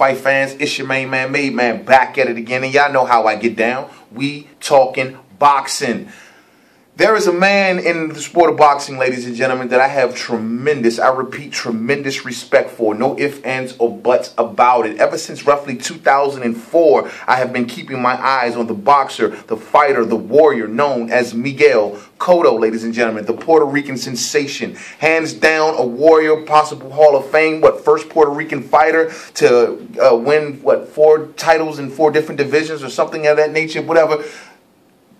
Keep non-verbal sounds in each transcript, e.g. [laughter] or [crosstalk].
Fight fans? It's your main man, made man, back at it again. And y'all know how I get down. We talking boxing. There is a man in the sport of boxing, ladies and gentlemen, that I have tremendous, I repeat, tremendous respect for. No ifs, ands, or buts about it. Ever since roughly 2004, I have been keeping my eyes on the boxer, the fighter, the warrior known as Miguel Cotto, ladies and gentlemen, the Puerto Rican sensation. Hands down, a warrior, possible Hall of Fame, what, first Puerto Rican fighter to uh, win, what, four titles in four different divisions or something of that nature, whatever.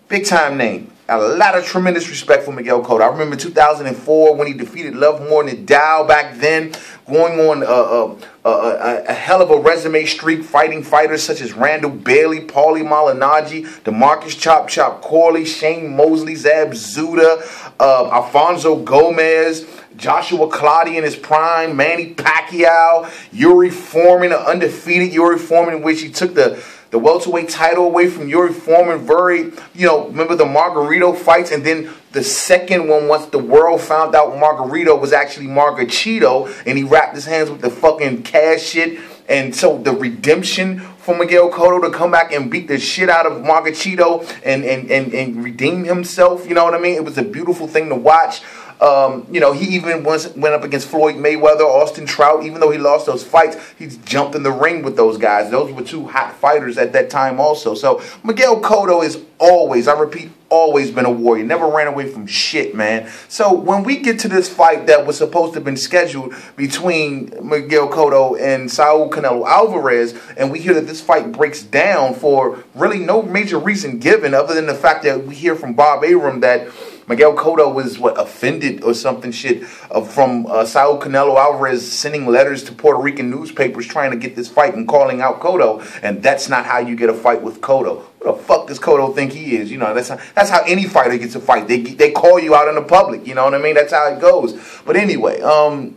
Big time name a lot of tremendous respect for Miguel Cotto. I remember 2004 when he defeated Lovemore N'dou. back then, going on a, a, a, a, hell of a resume streak, fighting fighters such as Randall Bailey, Paulie Malignaggi, Demarcus Chop Chop Corley, Shane Mosley, Zab Judah, uh, Alfonso Gomez, Joshua Clottey in his prime, Manny Pacquiao, Yuri Foreman, an undefeated Yuri Foreman, in which he took the the welterweight title away from Yuri Foreman. Very, you know, remember the Margarito fights, and then the second one once the world found out Margarito was actually Margarito, and he wrapped his hands with the fucking cash shit. And so the redemption for Miguel Cotto to come back and beat the shit out of Margarito and, and, and, and redeem himself, you know what I mean? It was a beautiful thing to watch. Um, you know, he even once went up against Floyd Mayweather, Austin Trout. Even though he lost those fights, he's jumped in the ring with those guys. Those were two hot fighters at that time, also. So Miguel Cotto is always, I repeat, always been a warrior. Never ran away from shit, man. So when we get to this fight that was supposed to have been scheduled between Miguel Cotto and Saul Canelo Alvarez, and we hear that this fight breaks down for really no major reason given, other than the fact that we hear from Bob Arum that Miguel Cotto was what offended or something shit uh, from uh, Saul Canelo Alvarez sending letters to Puerto Rican newspapers trying to get this fight and calling out Cotto, and that's not how you get a fight with Cotto. What the fuck does Cotto think he is? You know, that's how, that's how any fighter gets a fight. They they call you out in the public. You know what I mean? That's how it goes. But anyway, um,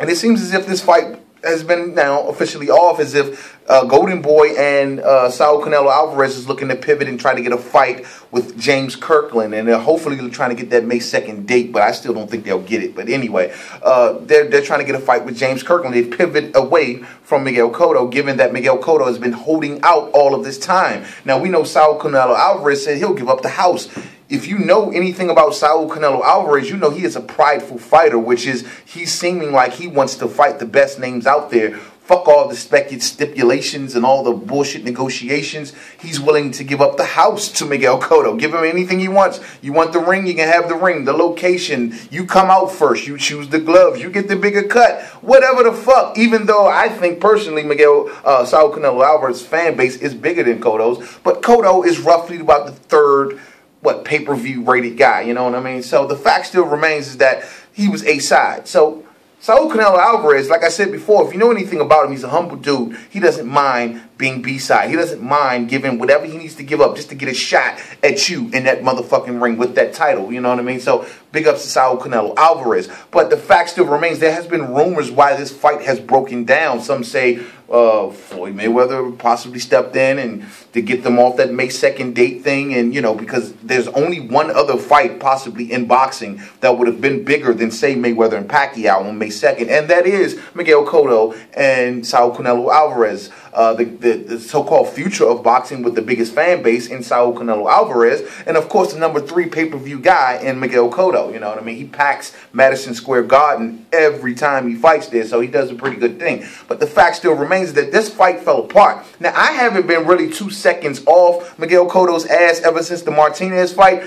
and it seems as if this fight has been now officially off as if uh, Golden Boy and uh, Saul Canelo Alvarez is looking to pivot and try to get a fight with James Kirkland, and they're hopefully trying to get that May second date. But I still don't think they'll get it. But anyway, uh, they're they're trying to get a fight with James Kirkland. They pivot away from Miguel Cotto, given that Miguel Cotto has been holding out all of this time. Now we know Saul Canelo Alvarez said he'll give up the house if you know anything about Saul Canelo Alvarez, you know he is a prideful fighter, which is he's seeming like he wants to fight the best names out there. Fuck all the stipulations and all the bullshit negotiations. He's willing to give up the house to Miguel Cotto. Give him anything he wants. You want the ring, you can have the ring. The location, you come out first. You choose the gloves. You get the bigger cut. Whatever the fuck. Even though I think personally Miguel uh, Saul Canelo Alvarez fan base is bigger than Cotto's, but Cotto is roughly about the third what pay per view rated guy. You know what I mean? So the fact still remains is that he was a side. So Saul Canelo Alvarez, like I said before, if you know anything about him, he's a humble dude. He doesn't mind being B-side. He doesn't mind giving whatever he needs to give up just to get a shot at you in that motherfucking ring with that title. You know what I mean? So big ups to Saul Canelo Alvarez. But the fact still remains there has been rumors why this fight has broken down. Some say uh, Floyd Mayweather possibly stepped in and to get them off that May 2nd date thing. And, you know, because there's only one other fight possibly in boxing that would have been bigger than, say, Mayweather and Pacquiao on May 2nd. And that is Miguel Cotto and Saul Canelo Alvarez uh, the, the, the so-called future of boxing with the biggest fan base in Saul Canelo Alvarez, and of course the number three pay-per-view guy in Miguel Cotto. You know what I mean? He packs Madison Square Garden every time he fights there, so he does a pretty good thing. But the fact still remains that this fight fell apart. Now I haven't been really two seconds off Miguel Cotto's ass ever since the Martinez fight.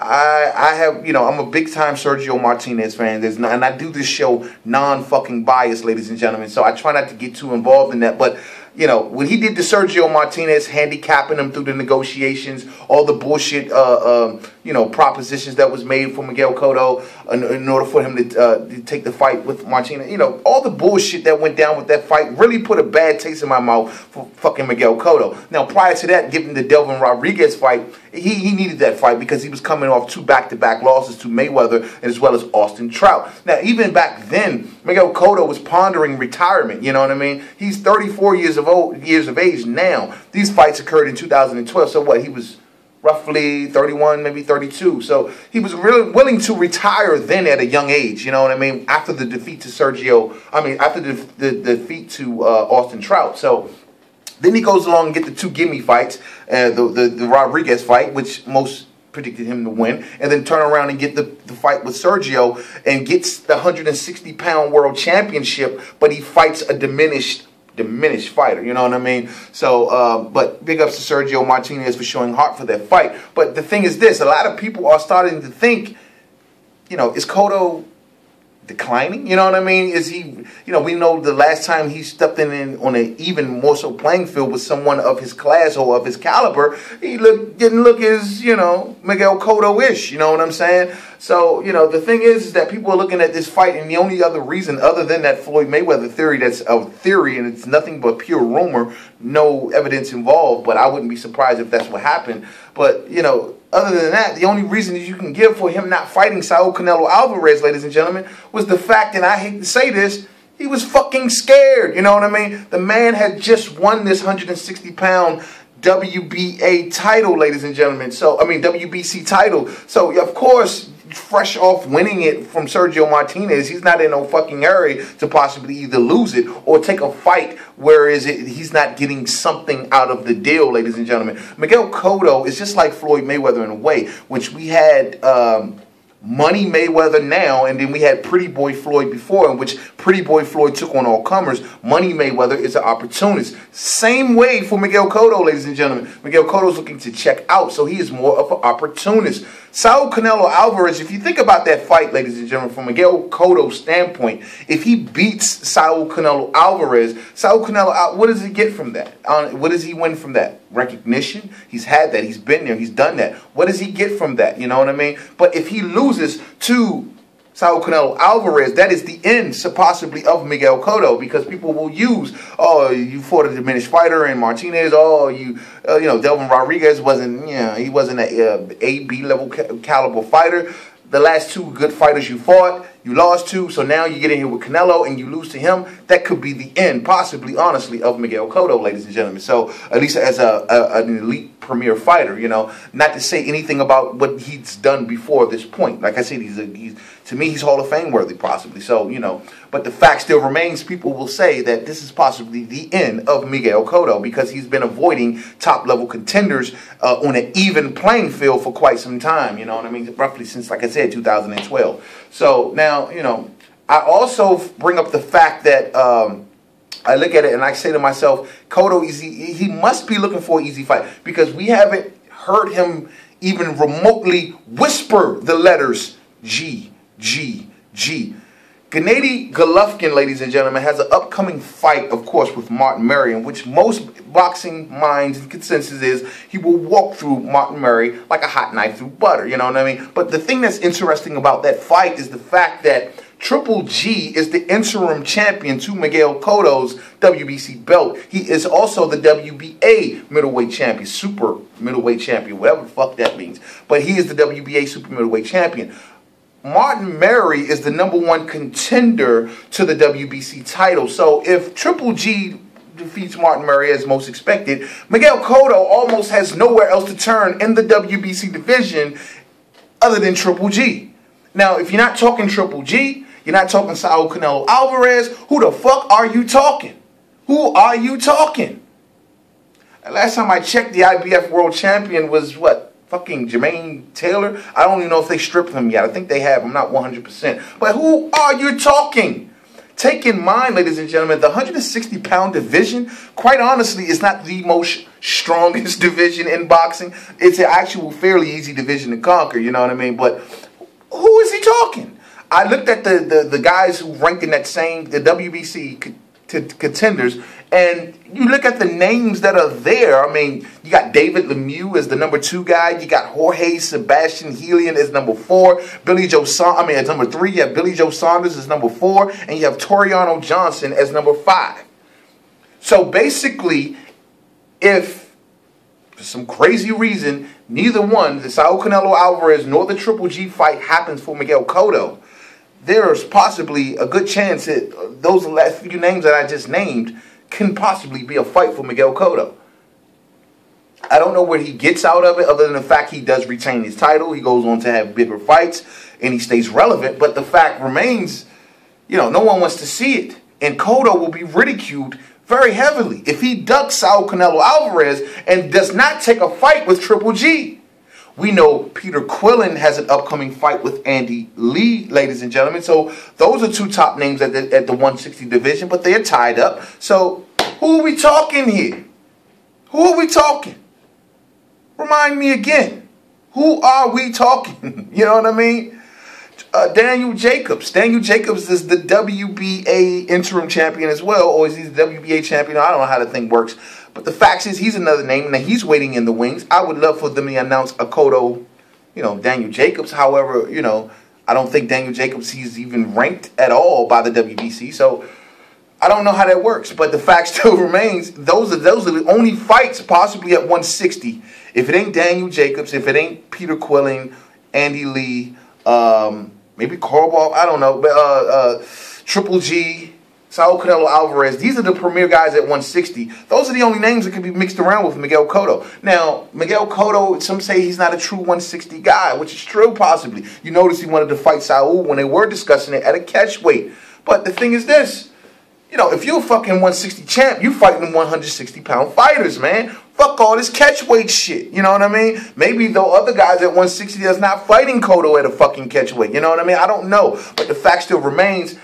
I I have you know I'm a big time Sergio Martinez fan. There's not, and I do this show non fucking biased, ladies and gentlemen. So I try not to get too involved in that. But you know, when he did the Sergio Martinez, handicapping him through the negotiations, all the bullshit, uh, um, you know, propositions that was made for Miguel Cotto in, in order for him to, uh, to, take the fight with Martinez, you know, all the bullshit that went down with that fight really put a bad taste in my mouth for fucking Miguel Cotto. Now, prior to that, given the Delvin Rodriguez fight, he, he needed that fight because he was coming off two back-to-back losses to Mayweather as well as Austin Trout. Now, even back then, Miguel Cotto was pondering retirement. You know what I mean? He's 34 years of old, years of age now. These fights occurred in 2012. So what? He was roughly 31, maybe 32. So he was really willing to retire then at a young age. You know what I mean? After the defeat to Sergio, I mean after the, the, the defeat to uh, Austin Trout. So then he goes along and get the two gimme fights, uh, the, the the Rodriguez fight, which most predicted him to win, and then turn around and get the, the fight with Sergio and gets the 160 pound world championship, but he fights a diminished diminished fighter. You know what I mean? So, uh, but big ups to Sergio Martinez for showing heart for that fight. But the thing is this: a lot of people are starting to think, you know, is Cotto declining? You know what I mean? Is he, you know, we know the last time he stepped in, in on an even more so playing field with someone of his class or of his caliber, he look didn't look as, you know, Miguel Cotto-ish, you know what I'm saying? So, you know, the thing is, is that people are looking at this fight and the only other reason other than that Floyd Mayweather theory that's a theory and it's nothing but pure rumor, no evidence involved, but I wouldn't be surprised if that's what happened. But, you know, other than that, the only reason that you can give for him not fighting Saul Canelo Alvarez, ladies and gentlemen, was the fact, and I hate to say this, he was fucking scared. You know what I mean? The man had just won this 160 pound WBA title, ladies and gentlemen. So, I mean, WBC title. So, of course, fresh off winning it from Sergio Martinez, he's not in no fucking hurry to possibly either lose it or take a fight where is it he's not getting something out of the deal, ladies and gentlemen. Miguel Cotto is just like Floyd Mayweather in a way, which we had um, Money Mayweather now, and then we had Pretty Boy Floyd before, in which Pretty Boy Floyd took on all comers. Money Mayweather is an opportunist. Same way for Miguel Cotto, ladies and gentlemen. Miguel Cotto is looking to check out, so he is more of an opportunist. Saul Canelo Alvarez, if you think about that fight, ladies and gentlemen, from Miguel Cotto's standpoint, if he beats Saul Canelo Alvarez, Saul Canelo, what does he get from that? Uh, what does he win from that? Recognition? He's had that. He's been there. He's done that. What does he get from that? You know what I mean? But if he loses to Saul Canelo Alvarez, that is the end, possibly, of Miguel Cotto, because people will use, oh, you fought a diminished fighter, and Martinez, oh, you, uh, you know, Delvin Rodriguez wasn't, you know, he wasn't a, uh, a B level ca- caliber fighter. The last two good fighters you fought, you lost to, so now you get in here with Canelo and you lose to him. That could be the end, possibly, honestly, of Miguel Cotto, ladies and gentlemen. So, at least as a, a, an elite premier fighter, you know, not to say anything about what he's done before this point. Like I said, he's, a, he's to me, he's Hall of Fame worthy, possibly. So, you know, but the fact still remains, people will say that this is possibly the end of Miguel Cotto because he's been avoiding top level contenders uh, on an even playing field for quite some time, you know what I mean? Roughly since, like I said, 2012. So now, you know, I also bring up the fact that um, I look at it and I say to myself, Cotto, easy, he must be looking for an easy fight because we haven't heard him even remotely whisper the letters G, G, G. Gennady Golovkin, ladies and gentlemen, has an upcoming fight, of course, with Martin Murray, in which most boxing minds and consensus is he will walk through Martin Murray like a hot knife through butter. You know what I mean? But the thing that's interesting about that fight is the fact that Triple G is the interim champion to Miguel Cotto's WBC belt. He is also the WBA middleweight champion, super middleweight champion, whatever the fuck that means. But he is the WBA super middleweight champion. Martin Murray is the number one contender to the WBC title. So if Triple G defeats Martin Murray as most expected, Miguel Cotto almost has nowhere else to turn in the WBC division other than Triple G. Now, if you're not talking Triple G, you're not talking Saul Canelo Alvarez, who the fuck are you talking? Who are you talking? Last time I checked, the IBF world champion was what? Fucking Jermaine Taylor. I don't even know if they stripped him yet. I think they have. I'm not 100%. But who are you talking? Take in mind, ladies and gentlemen, the 160 pound division, quite honestly, is not the most strongest [laughs] division in boxing. It's an actual fairly easy division to conquer, you know what I mean? But who is he talking? I looked at the, the, the guys who ranked in that same, the WBC contenders, and you look at the names that are there. I mean, you got David Lemieux as the number two guy. You got Jorge Sebastian Heiland as number four. Billy Joe Sa- I mean, as number three. You have Billy Joe Saunders as number four, and you have Tureano Johnson as number five. So basically, if for some crazy reason neither one, the Saul Canelo Alvarez nor the Triple G fight happens for Miguel Cotto, there's possibly a good chance that those last few names that I just named can possibly be a fight for Miguel Cotto. I don't know what he gets out of it other than the fact he does retain his title. He goes on to have bigger fights and he stays relevant. But the fact remains, you know, no one wants to see it. And Cotto will be ridiculed very heavily if he ducks Saul Canelo Alvarez and does not take a fight with Triple G. We know Peter Quillin has an upcoming fight with Andy Lee, ladies and gentlemen. So those are two top names at the, at the 160 division, but they're tied up. So who are we talking here? Who are we talking? Remind me again. Who are we talking? [laughs] you know what I mean? Uh, Daniel Jacobs. Daniel Jacobs is the WBA interim champion as well, or is he the WBA champion? I don't know how the thing works. But the fact is, he's another name, and he's waiting in the wings. I would love for them to announce a Cotto, you know, Daniel Jacobs. However, you know, I don't think Daniel Jacobs he's even ranked at all by the WBC. So I don't know how that works. But the [laughs] fact still remains: those are those are the only fights possibly at 160. If it ain't Daniel Jacobs, if it ain't Peter Quillin, Andy Lee, um, maybe Korobov, I don't know, but uh, uh, Triple G. Saul Canelo Alvarez, these are the premier guys at 160. Those are the only names that can be mixed around with Miguel Cotto. Now, Miguel Cotto, some say he's not a true 160 guy, which is true possibly. You notice he wanted to fight Saul when they were discussing it at a catch weight. But the thing is this, you know, if you're a fucking 160 champ, you fighting 160 pound fighters, man. Fuck all this catch weight shit. You know what I mean? Maybe though other guys at 160 that's not fighting Cotto at a fucking catch weight. You know what I mean? I don't know. But the fact still remains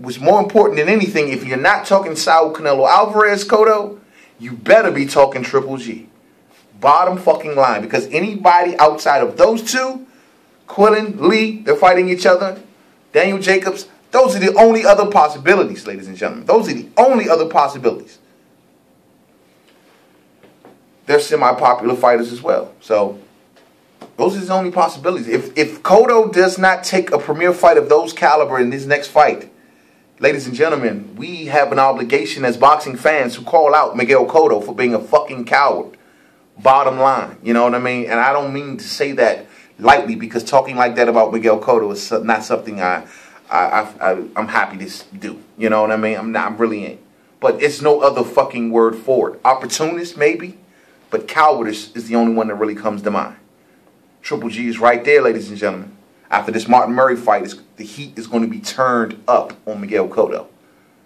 was more important than anything, if you're not talking Saul Canelo Alvarez, Cotto, you better be talking Triple G. Bottom fucking line. Because anybody outside of those two, Quillin, Lee, they're fighting each other. Daniel Jacobs, those are the only other possibilities, ladies and gentlemen. Those are the only other possibilities. They're semi-popular fighters as well. So those are the only possibilities. If if Cotto does not take a premier fight of those caliber in his next fight, ladies and gentlemen, we have an obligation as boxing fans to call out Miguel Cotto for being a fucking coward. Bottom line, you know what I mean? And I don't mean to say that lightly because talking like that about Miguel Cotto is not something I, I, I, I'm happy to do. You know what I mean? I'm not, I really ain't. But it's no other fucking word for it. Opportunist, maybe, but cowardice is the only one that really comes to mind. Triple G is right there, ladies and gentlemen. After this Martin Murray fight, the heat is going to be turned up on Miguel Cotto.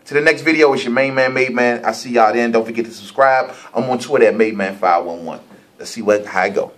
To the next video, it's your main man, Made Man. I see y'all then. Don't forget to subscribe. I'm on Twitter at Made Man 511. Let's see what how I go.